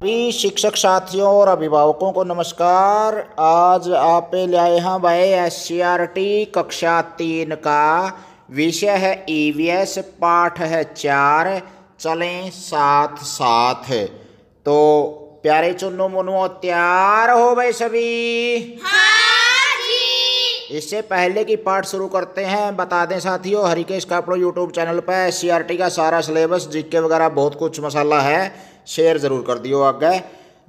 सभी शिक्षक साथियों और अभिभावकों को नमस्कार। आज आप ले आए हैं भाई एस सी आर टी कक्षा तीन का विषय है ईवीएस पाठ है चार। चलें साथ साथ। तो प्यारे चुन्नू मुन्नो तैयार हो भाई सभी? हाँ जी। इससे पहले की पाठ शुरू करते हैं। बता दें साथियों हरिकेश कापड़ो यूट्यूब चैनल पर एस सी आर टी का सारा सिलेबस जीके वगैरह बहुत कुछ मसाला है। शेयर ज़रूर कर दियो आगे।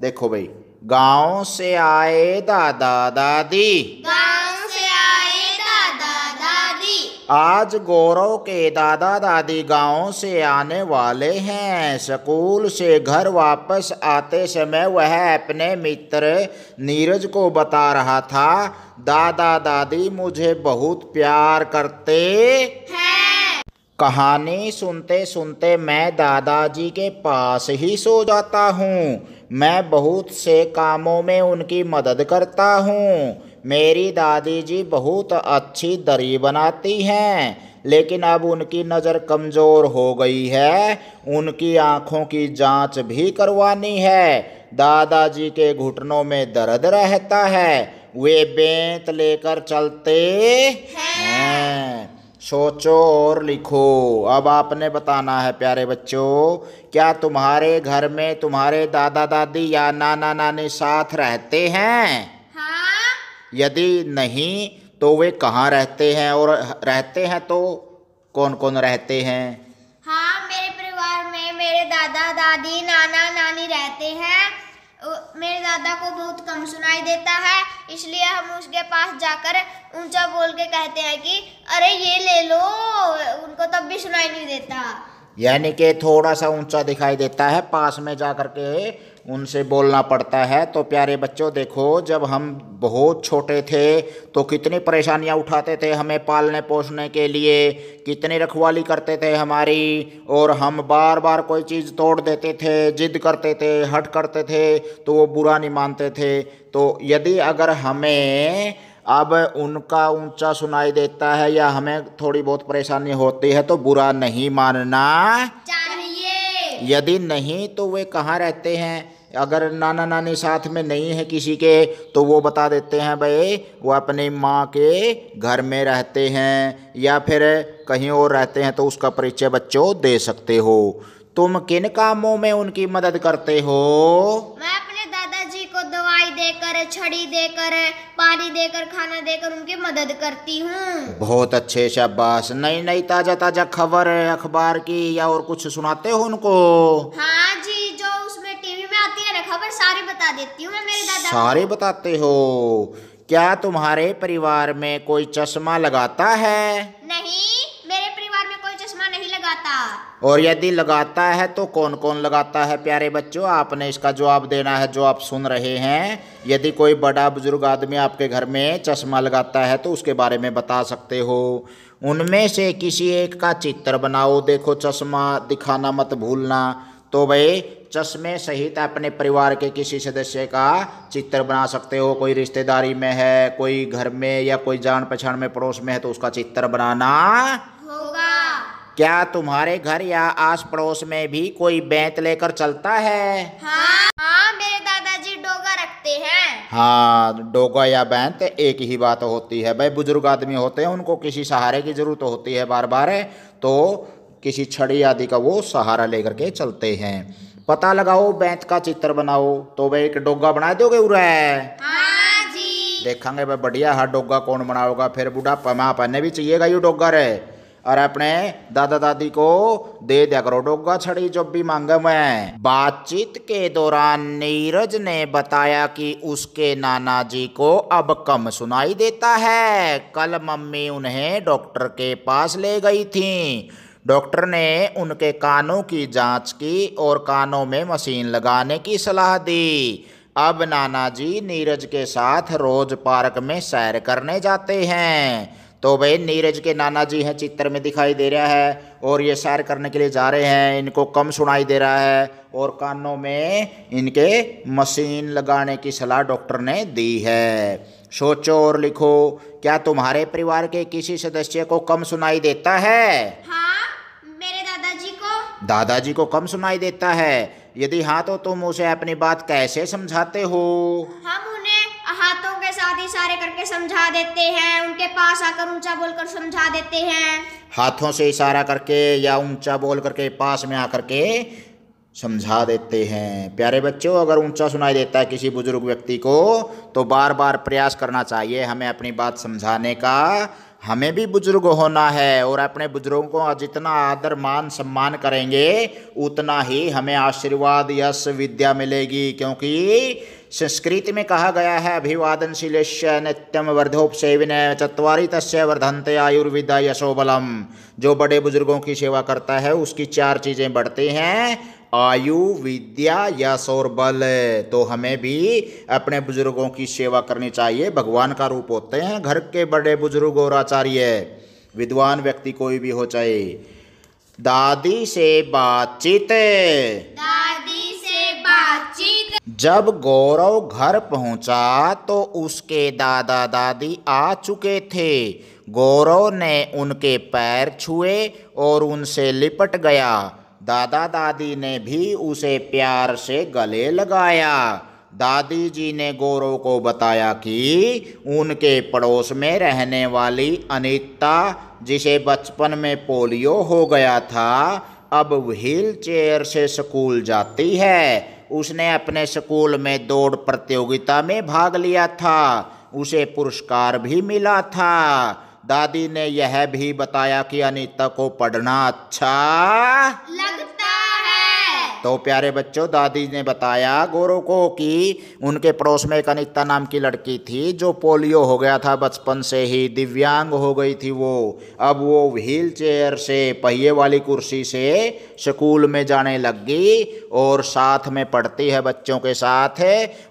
देखो भाई गाँव से आए दादा दादी। गाँव से आए दादा दादी। आज गौरव के दादा दादी गाँव से आने वाले हैं। स्कूल से घर वापस आते समय वह अपने मित्र नीरज को बता रहा था दादा दादी मुझे बहुत प्यार करते है कहानी सुनते सुनते मैं दादाजी के पास ही सो जाता हूँ। मैं बहुत से कामों में उनकी मदद करता हूँ। मेरी दादी जी बहुत अच्छी दरी बनाती हैं लेकिन अब उनकी नज़र कमज़ोर हो गई है। उनकी आँखों की जाँच भी करवानी है। दादाजी के घुटनों में दर्द रहता है। वे बेंत लेकर चलते हैं। सोचो और लिखो। अब आपने बताना है प्यारे बच्चों क्या तुम्हारे घर में तुम्हारे दादा दादी या नाना नानी साथ रहते हैं? हाँ। यदि नहीं तो वे कहाँ रहते हैं और रहते हैं तो कौन कौन रहते हैं? हाँ मेरे परिवार में मेरे दादा दादी हैं दादा को बहुत कम सुनाई देता है, इसलिए हम उसके पास जाकर ऊँचा बोल के कहते हैं कि, अरे ये ले लो। उनको तब भी सुनाई नहीं देता। यानी कि थोड़ा सा ऊँचा दिखाई देता है, पास में जा कर के उनसे बोलना पड़ता है तो प्यारे बच्चों देखो जब हम बहुत छोटे थे तो कितनी परेशानियाँ उठाते थे हमें पालने पोसने के लिए कितनी रखवाली करते थे हमारी और हम बार बार कोई चीज़ तोड़ देते थे जिद करते थे हट करते थे तो वो बुरा नहीं मानते थे। तो यदि अगर हमें अब उनका ऊँचा सुनाई देता है या हमें थोड़ी बहुत परेशानी होती है तो बुरा नहीं मानना चाहिए। यदि नहीं तो वे कहाँ रहते हैं? अगर नाना नानी साथ में नहीं है किसी के तो वो बता देते हैं भाई वो अपनी माँ के घर में रहते हैं या फिर कहीं और रहते हैं तो उसका परिचय बच्चों दे सकते हो। तुम किन कामों में उनकी मदद करते हो? मैं अपने दादाजी को दवाई देकर छड़ी देकर पानी देकर खाना देकर उनकी मदद करती हूँ। बहुत अच्छे शाबाश। नई नई ताज़ा ताज़ा खबर अखबार की या और कुछ सुनाते हो उनको? हाँ जी जो उसमें टीवी में आती है ना खबर सारी बता देती हूँ मैं मेरे दादा। सारे बताते हो। क्या तुम्हारे परिवार में कोई चश्मा लगाता है? नहीं मेरे परिवार में कोई चश्मा नहीं लगाता। और यदि लगाता है तो कौन कौन लगाता है? प्यारे बच्चों आपने इसका जवाब देना है जो आप सुन रहे हैं। यदि कोई बड़ा बुज़ुर्ग आदमी आपके घर में चश्मा लगाता है तो उसके बारे में बता सकते हो। उनमें से किसी एक का चित्र बनाओ देखो चश्मा दिखाना मत भूलना। तो भाई चश्मे सहित अपने परिवार के किसी सदस्य का चित्र बना सकते हो। कोई रिश्तेदारी में है कोई घर में या कोई जान पहचान में पड़ोस में है तो उसका चित्र बनाना होगा। क्या तुम्हारे घर या आस पड़ोस में भी कोई बैंत लेकर चलता है? हाँ। हाँ मेरे दादाजी डोगा रखते हैं। हाँ डोगा या बैंत एक ही बात होती है। भाई बुज़ुर्ग आदमी होते हैं उनको किसी सहारे की ज़रूरत होती है बार बार तो किसी छड़ी आदि का वो सहारा लेकर के चलते हैं। पता लगाओ बैंत का चित्र बनाओ तो भाई एक डोगा बना दोगे उरे? हाँ देखेंगे भाई बढ़िया है डोगा कौन बनाओगा? फिर बुढ़ापा माँ पहने भी चाहिएगा ये डोगा रे? और अपने दादा दादी को दे दिया करो डोगा छड़ी जब भी मांगे मैं। बातचीत के दौरान नीरज ने बताया कि उसके नाना जी को अब कम सुनाई देता है। कल मम्मी उन्हें डॉक्टर के पास ले गई थी। डॉक्टर ने उनके कानों की जाँच की और कानों में मशीन लगाने की सलाह दी। अब नाना जी नीरज के साथ रोज पार्क में सैर करने जाते हैं। तो भाई, नीरज के नाना जी हैं, चित्र में दिखाई दे रहा है और ये सैर करने के लिए जा रहे हैं। इनको कम सुनाई दे रहा है और कानों में इनके मशीन लगाने की सलाह डॉक्टर ने दी है। सोचो और लिखो, क्या तुम्हारे परिवार के किसी सदस्य को कम सुनाई देता है? हाँ दादाजी को कम सुनाई देता है। यदि हाँ तो तुम उसे अपनी बात कैसे समझाते हो? हम उन्हें हाथों के साथ इशारे करके समझा देते हैं उनके पास आकर ऊँचा बोलकर समझा देते हैं। हाथों से इशारा करके या ऊँचा बोल करके पास में आकर के समझा देते हैं। प्यारे बच्चों अगर ऊँचा सुनाई देता है किसी बुज़ुर्ग व्यक्ति को तो बार बार प्रयास करना चाहिए हमें अपनी बात समझाने का। हमें भी बुज़ुर्ग होना है और अपने बुज़ुर्गों को जितना आदर, मान, सम्मान करेंगे, उतना ही हमें आशीर्वाद, यश, विद्या मिलेगी। क्योंकि संस्कृत में कहा गया है अभिवादनशील नित्यम वर्धोप वर्धोपसेविन चतवारी तस्य वर्धनते आयुर्विद्या यशोबलम। जो बड़े बुज़ुर्गों की सेवा करता है, उसकी चार चीज़ें बढ़ती हैं। आयु विद्या यश और बल। तो हमें भी अपने बुज़ुर्गों की सेवा करनी चाहिए। भगवान का रूप होते हैं घर के बड़े बुज़ुर्ग और आचार्य। विद्वान व्यक्ति कोई भी हो चाहे। दादी से बातचीत। दादी से बातचीत। जब गौरव घर पहुँचा तो उसके दादा दादी आ चुके थे। गौरव ने उनके पैर छुए और उनसे लिपट गया। दादा दादी ने भी उसे प्यार से गले लगाया। दादी जी ने गौरव को बताया कि उनके पड़ोस में रहने वाली अनिता, जिसे बचपन में पोलियो हो गया था, अब व्हील चेयर से स्कूल जाती है। उसने अपने स्कूल में दौड़ प्रतियोगिता में भाग लिया था। उसे पुरस्कार भी मिला था। दादी ने यह भी बताया कि अनीता को पढ़ना अच्छा लगता तो प्यारे बच्चों, दादी ने बताया गौरव को कि उनके पड़ोस में एक अनिता नाम की लड़की थी, जो पोलियो हो गया था बचपन से ही, दिव्यांग हो गई थी वो। अब वो व्हील चेयर से, पहिए वाली कुर्सी से स्कूल में जाने लग और साथ में पढ़ती है बच्चों के साथ।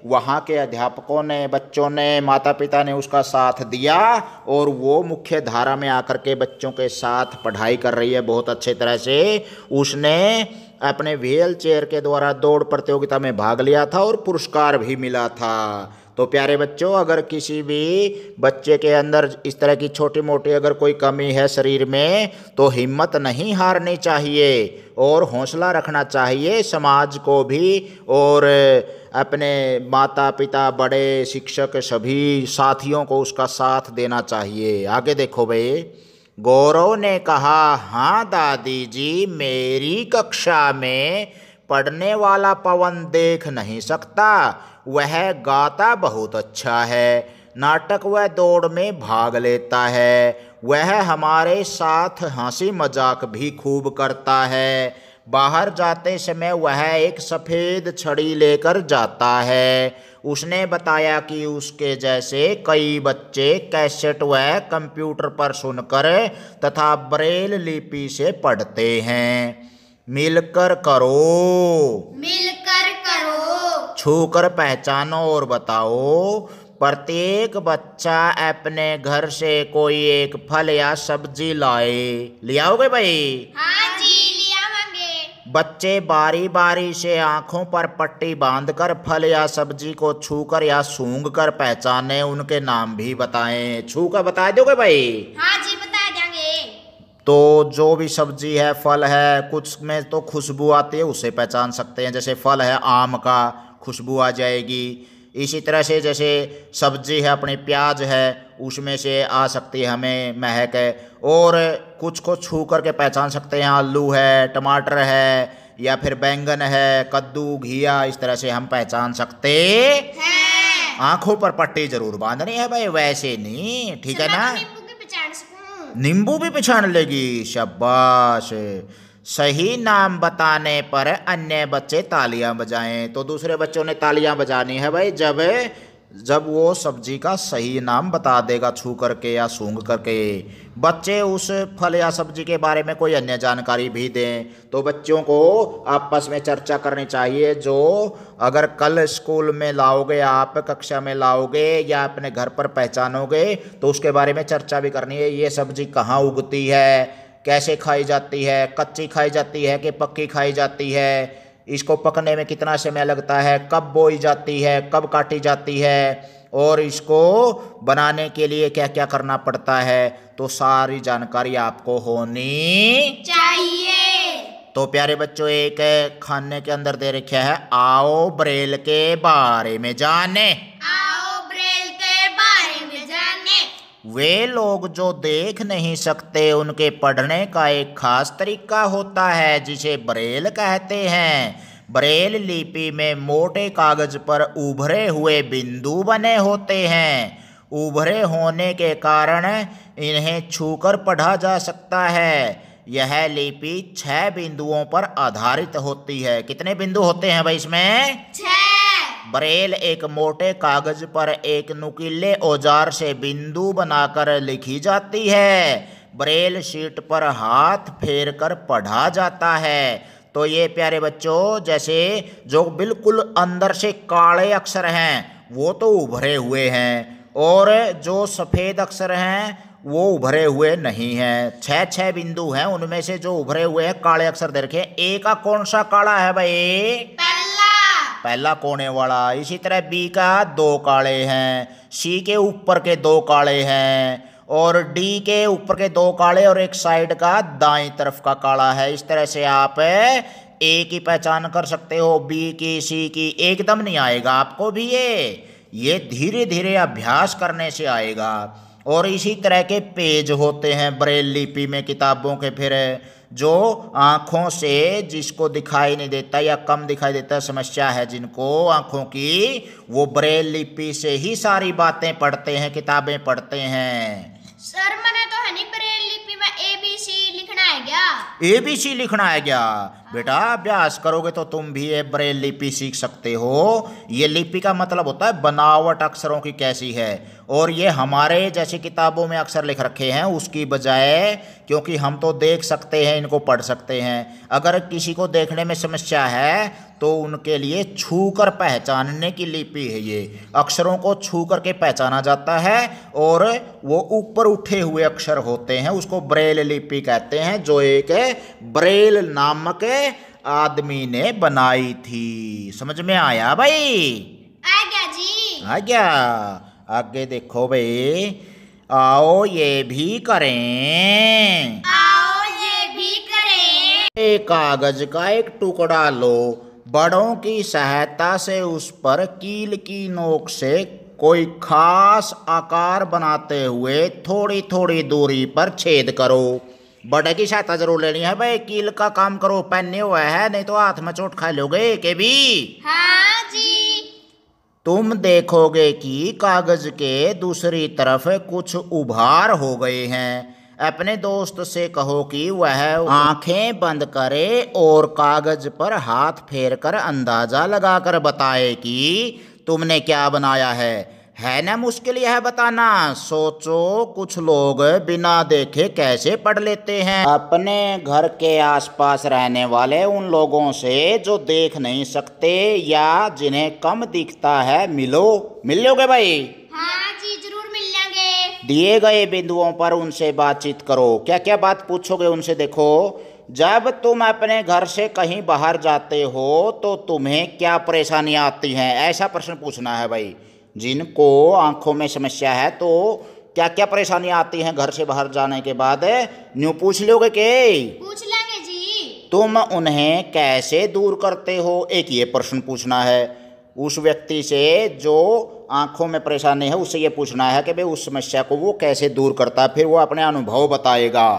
वहाँ के अध्यापकों ने, बच्चों ने माता पिता ने उसका साथ दिया और वो मुख्य धारा में आकर के बच्चों के साथ पढ़ाई कर रही है बहुत अच्छे तरह से। उसने अपने व्हील चेयर के द्वारा दौड़ प्रतियोगिता में भाग लिया था और पुरस्कार भी मिला था। तो प्यारे बच्चों, अगर किसी भी बच्चे के अंदर इस तरह की छोटी मोटी अगर कोई कमी है शरीर में तो हिम्मत नहीं हारनी चाहिए और हौसला रखना चाहिए समाज को भी और अपने माता पिता बड़े, शिक्षक सभी साथियों को उसका साथ देना चाहिए। आगे देखो भाई। गौरव ने कहा हाँ दादी जी, मेरी कक्षा में पढ़ने वाला पवन देख नहीं सकता। वह गाता बहुत अच्छा है। नाटक व दौड़ में भाग लेता है। वह हमारे साथ हँसी मज़ाक भी खूब करता है। बाहर जाते समय वह एक सफ़ेद छड़ी लेकर जाता है। उसने बताया कि उसके जैसे कई बच्चे कैसेट व कंप्यूटर पर सुनकर तथा ब्रेल लिपि से पढ़ते हैं। मिलकर करो। मिलकर करो। छूकर पहचानो और बताओ प्रत्येक बच्चा अपने घर से कोई एक फल या सब्ज़ी लाए। ले आओगे भाई? हाँ जी। बच्चे बारी बारी से आँखों पर पट्टी बांधकर फल या सब्ज़ी को छूकर या सूंघ कर पहचाने उनके नाम भी बताएँ। छू कर बता दोगे भाई? हाँ जी बता देंगे। तो जो भी सब्ज़ी है फल है कुछ में तो खुशबू आती है उसे पहचान सकते हैं। जैसे फल है आम का खुशबू आ जाएगी। इसी तरह से जैसे सब्ज़ी है अपनी प्याज है उसमें से आ सकती है हमें महक। है और कुछ को छू करके पहचान सकते हैं। आलू है टमाटर है या फिर बैंगन है कद्दू घिया इस तरह से हम पहचान सकते हैं। आँखों पर पट्टी ज़रूर बांधनी है भाई वैसे नहीं ठीक है ना? नींबू की पहचान सकूँ। नींबू भी पहचान लेगी शाबाश सही नाम बताने पर अन्य बच्चे तालियाँ बजाएँ। तो दूसरे बच्चों ने तालियाँ बजानी है भाई जब जब वो सब्ज़ी का सही नाम बता देगा छू करके या सूंघ करके, बच्चे उस फल या सब्ज़ी के बारे में कोई अन्य जानकारी भी दें तो बच्चों को आपस में चर्चा करनी चाहिए, जो अगर कल स्कूल में लाओगे, आप कक्षा में लाओगे या अपने घर पर पहचानोगे तो उसके बारे में चर्चा भी करनी है, ये सब्ज़ी कहाँ उगती है, कैसे खाई जाती है, कच्ची खाई जाती है कि पक्की खाई जाती है इसको पकने में कितना समय लगता है? कब बोई जाती है? कब काटी जाती है? और इसको बनाने के लिए क्या क्या करना पड़ता है? तो सारी जानकारी आपको होनी चाहिए। तो प्यारे बच्चों एक खाने के अंदर दे रखा है आओ ब्रेल के बारे में जाने। आओ वे लोग जो देख नहीं सकते, उनके पढ़ने का एक खास तरीका होता है, जिसे ब्रेल कहते हैं। ब्रेल लिपि में मोटे कागज़ पर उभरे हुए बिंदु बने होते हैं। उभरे होने के कारण इन्हें छूकर पढ़ा जा सकता है। यह लिपि छह बिंदुओं पर आधारित होती है। कितने बिंदु होते हैं भाई इसमें? छह ब्रेल एक मोटे कागज़ पर एक नुकीले औज़ार से बिंदु बनाकर लिखी जाती है। ब्रेल शीट पर हाथ फेर कर पढ़ा जाता है। तो ये प्यारे बच्चों, जैसे जो बिल्कुल अंदर से काले अक्षर हैं, वो तो उभरे हुए हैं और जो सफ़ेद अक्षर हैं, वो उभरे हुए नहीं हैं। छह छह बिंदु हैं उनमें से जो उभरे हुए हैं, काले अक्षर दे रखे ए का कौन सा काला है भाई? पहला कोने वाला, इसी तरह बी का दो काले हैं, सी के ऊपर के दो काले हैं, और डी के ऊपर के दो काले और एक साइड का दाएँ तरफ़ का काला है। इस तरह से आप ए की पहचान कर सकते हो, बी की, सी की, एकदम नहीं आएगा आपको भी ये। ये धीरे धीरे अभ्यास करने से आएगा। और इसी तरह के पेज होते हैं ब्रेल लिपि में किताबों के फिर जो आँखों से जिसको दिखाई नहीं देता या कम दिखाई देता समस्या है जिनको आँखों की वो ब्रेल लिपि से ही सारी बातें पढ़ते हैं किताबें पढ़ते हैं। सर मैंने तो है नहीं ब्रेल लिपि में ए बी सी लिखना है क्या? ए बी सी लिखना है क्या? बेटा, अभ्यास करोगे तो तुम भी ये ब्रेल लिपि सीख सकते हो। ये लिपि का मतलब होता है बनावट अक्षरों की कैसी है। और ये हमारे जैसे किताबों में अक्षर लिख रखे हैं, उसकी बजाय, क्योंकि हम तो देख सकते हैं, इनको पढ़ सकते हैं। अगर किसी को देखने में समस्या है तो उनके लिए छू कर पहचानने की लिपि है ये। अक्षरों को छू करके पहचाना जाता है, और वो ऊपर उठे हुए अक्षर होते हैं, उसको ब्रेल लिपि कहते हैं, जो एक ब्रेल नामक आदमी ने बनाई थी। समझ में आया भाई? आ गया जी। आ गया। आगे देखो भाई। आओ ये भी करें। आओ ये भी करें। एक कागज़ का एक टुकड़ा लो। बड़ों की सहायता से उस पर कील की नोक से कोई खास आकार बनाते हुए थोड़ी थोड़ी दूरी पर छेद करो। बड़े की सहायता ज़रूर लेनी है भाई कील का काम करो पहने हुआ है नहीं तो हाथ में चोट खा लोगे के भी? हाँ जी। तुम देखोगे कि कागज़ के दूसरी तरफ़ कुछ उभार हो गए हैं। अपने दोस्त से कहो कि वह आँखें बंद करे और कागज़ पर हाथ फेर कर अंदाज़ा लगाकर बताए कि तुमने क्या बनाया है। है ना मुश्किल यह बताना? सोचो कुछ लोग बिना देखे कैसे पढ़ लेते हैं? अपने घर के आसपास रहने वाले उन लोगों से जो देख नहीं सकते या जिन्हें कम दिखता है मिलो। मिल लोगे भाई? हाँ जी ज़रूर मिल लेंगे। दिए गए बिंदुओं पर उनसे बातचीत करो। क्या क्या बात पूछोगे उनसे देखो। जब तुम अपने घर से कहीं बाहर जाते हो तो तुम्हें क्या परेशानियाँ आती हैं? ऐसा प्रश्न पूछना है भाई। जिनको आँखों में समस्या है तो क्या क्या परेशानियाँ आती हैं घर से बाहर जाने के बाद? न्यू पूछ लोगे के? पूछ लेंगे जी। तुम उन्हें कैसे दूर करते हो? एक ये प्रश्न पूछना है। उस व्यक्ति से जो आँखों में परेशानी है उससे ये पूछना है कि भाई उस समस्या को वो कैसे दूर करता है फिर वो अपने अनुभव बताएगा।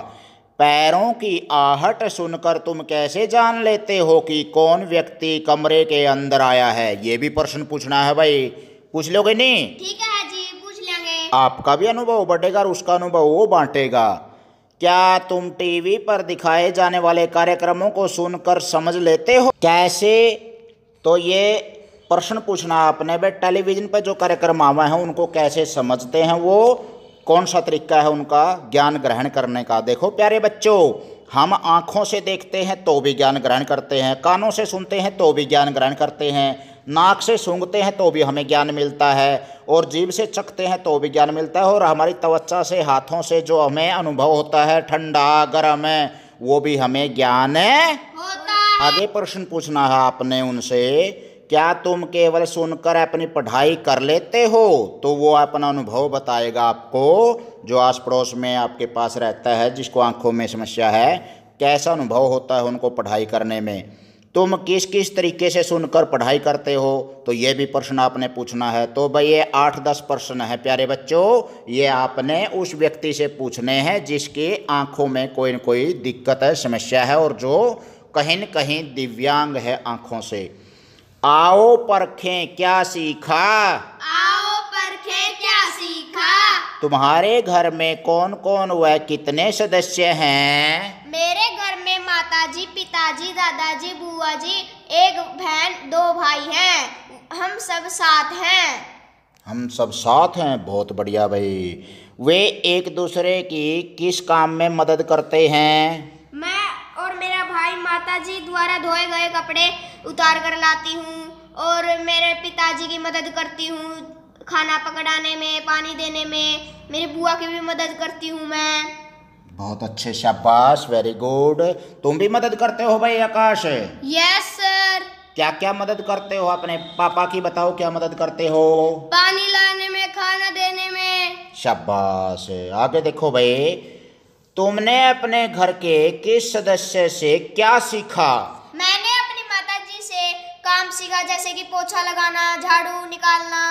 पैरों की आहट सुनकर तुम कैसे जान लेते हो कि कौन व्यक्ति कमरे के अंदर आया है? ये भी प्रश्न पूछना है भाई। पूछ लोगे नहीं? ठीक है जी पूछ लेंगे। आपका भी अनुभव बढ़ेगा और उसका अनुभव वो बांटेगा। क्या तुम टीवी पर दिखाए जाने वाले कार्यक्रमों को सुनकर समझ लेते हो? कैसे? तो ये प्रश्न पूछना आपने भाई टेलीविज़न पर जो कार्यक्रम आवा हैं उनको कैसे समझते हैं वो? कौन सा तरीका है उनका ज्ञान ग्रहण करने का? देखो प्यारे बच्चों हम आँखों से देखते हैं तो भी ज्ञान ग्रहण करते हैं कानों से सुनते हैं तो भी ज्ञान ग्रहण करते हैं। नाक से सूंघते हैं तो भी हमें ज्ञान मिलता है और जीभ से चखते हैं तो भी ज्ञान मिलता है और हमारी त्वचा से हाथों से जो हमें अनुभव होता है ठंडा गर्म है वो भी हमें ज्ञान होता है। आगे प्रश्न पूछना है आपने उनसे क्या तुम केवल सुनकर अपनी पढ़ाई कर लेते हो? तो वो अपना अनुभव बताएगा आपको जो आस पड़ोस में आपके पास रहता है जिसको आँखों में समस्या है कैसा अनुभव होता है उनको पढ़ाई करने में? तुम किस किस तरीके से सुनकर पढ़ाई करते हो? तो ये भी प्रश्न आपने पूछना है। तो भाई ये आठ दस प्रश्न है, प्यारे बच्चों। ये आपने उस व्यक्ति से पूछने हैं जिसकी आँखों में कोई न कोई दिक्कत है, समस्या है और जो कहीं न कहीं दिव्यांग है आँखों से। आओ परखें, क्या सीखा? आओ परखे तुम्हारे घर में कौन कौन व कितने सदस्य हैं? मेरे घर में माताजी पिताजी दादाजी बुआ जी एक बहन दो भाई हैं। हम सब साथ हैं। हम सब साथ हैं? बहुत बढ़िया भाई। वे एक दूसरे की किस काम में मदद करते हैं? मैं और मेरा भाई माताजी द्वारा धोए गए कपड़े उतार कर लाती हूँ और मेरे पिताजी की मदद करती हूँ। खाना पकड़ाने में पानी देने में मेरी बुआ की भी मदद करती हूँ मैं। बहुत अच्छे शाबाश वेरी गुड तुम भी मदद करते हो भाई आकाश? यस सर क्या क्या मदद करते हो अपने पापा की बताओ क्या मदद करते हो? पानी लाने में खाना देने में। शाबाश। आगे देखो भाई तुमने अपने घर के किस सदस्य से क्या सीखा? मैंने अपनी माताजी से काम सीखा जैसे कि पोछा लगाना झाड़ू निकालना।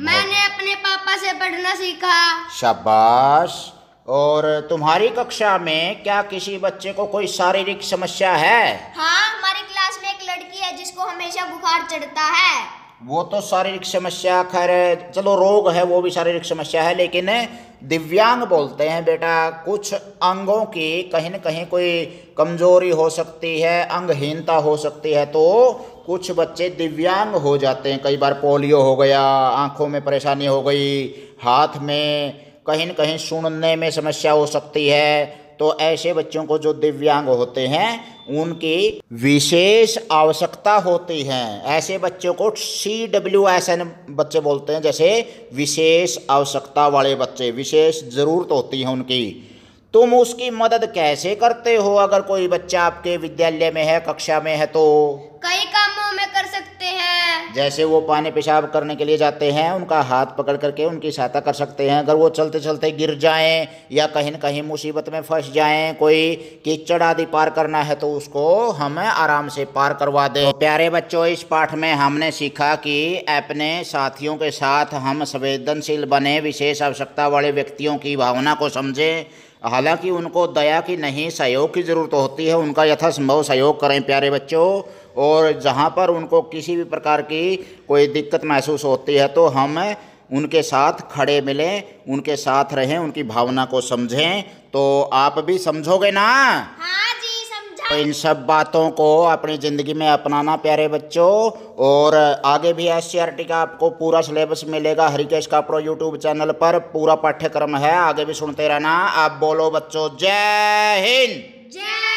मैंने अपने पापा से पढ़ना सीखा। शाबाश। और तुम्हारी कक्षा में क्या किसी बच्चे को कोई शारीरिक समस्या है? हाँ हमारी क्लास में एक लड़की है जिसको हमेशा बुखार चढ़ता है। वो तो शारीरिक समस्या खैर चलो रोग है वो भी शारीरिक समस्या है लेकिन दिव्यांग बोलते हैं बेटा कुछ अंगों की कहीं न कहीं कोई कमज़ोरी हो सकती है अंगहीनता हो सकती है तो कुछ बच्चे दिव्यांग हो जाते हैं। कई बार पोलियो हो गया, आँखों में परेशानी हो गई, हाथ में कहीं न कहीं सुनने में समस्या हो सकती है। तो ऐसे बच्चों को जो दिव्यांग होते हैं, उनकी विशेष आवश्यकता होती है। ऐसे बच्चों को सी डब्ल्यू एस एन बच्चे बोलते हैं, जैसे विशेष आवश्यकता वाले बच्चे, विशेष ज़रूरत होती है उनकी। तुम उसकी मदद कैसे करते हो? अगर कोई बच्चा आपके विद्यालय में है कक्षा में है तो? कई कामों में कर सकते हैं। जैसे वो पानी पेशाब करने के लिए जाते हैं उनका हाथ पकड़ करके उनकी सहायता कर सकते हैं। अगर वो चलते चलते गिर जाएँ या कहीं न कहीं मुसीबत में फंस जाएँ कोई कीचड़ आदि पार करना है तो उसको हम आराम से पार करवा दें। तो प्यारे बच्चों इस पाठ में हमने सीखा कि अपने साथियों के साथ हम संवेदनशील बने विशेष आवश्यकता वाले व्यक्तियों की भावना को समझें। हालाँकि उनको दया की नहीं, सहयोग की ज़रूरत होती है, उनका यथासंभव सहयोग करें प्यारे बच्चों। और जहाँ पर उनको किसी भी प्रकार की कोई दिक्कत महसूस होती है तो हम उनके साथ खड़े मिलें, उनके साथ रहें, उनकी भावना को समझें। तो आप भी समझोगे ना? हाँ तो इन सब बातों को अपनी ज़िंदगी में अपनाना, प्यारे बच्चों। और आगे भी एस सी का आपको पूरा सिलेबस मिलेगा। हरिकेश का प्रो यूट्यूब चैनल पर पूरा पाठ्यक्रम है। आगे भी सुनते रहना। आप बोलो बच्चों, जय हिंद! जय